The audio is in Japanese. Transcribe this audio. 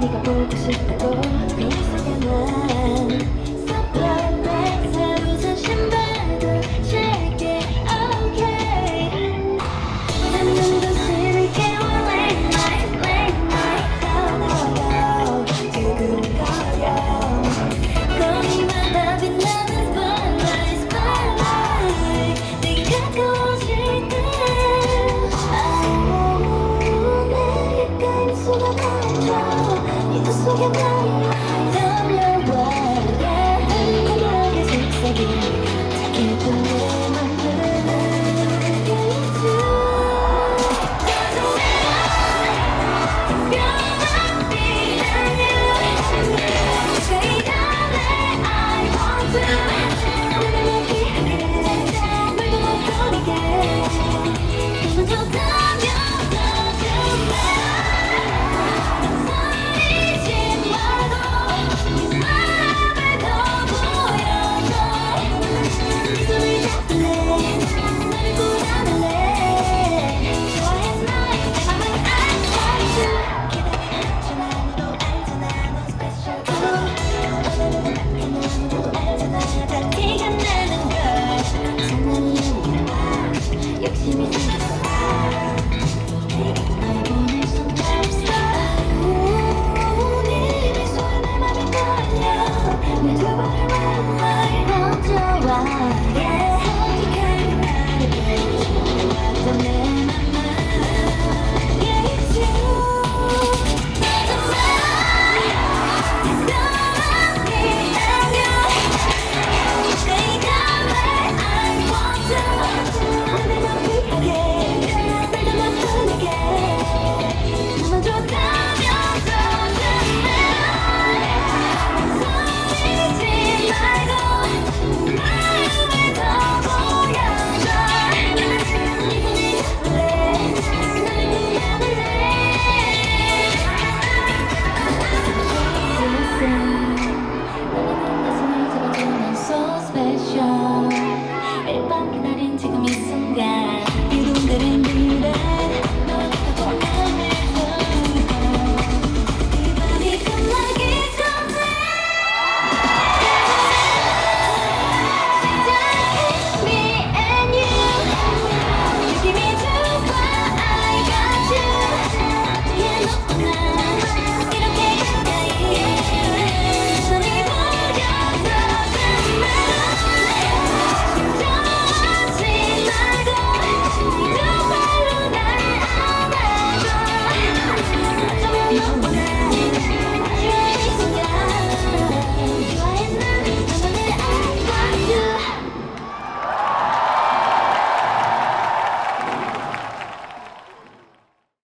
네가 보고 싶다고 그래서 나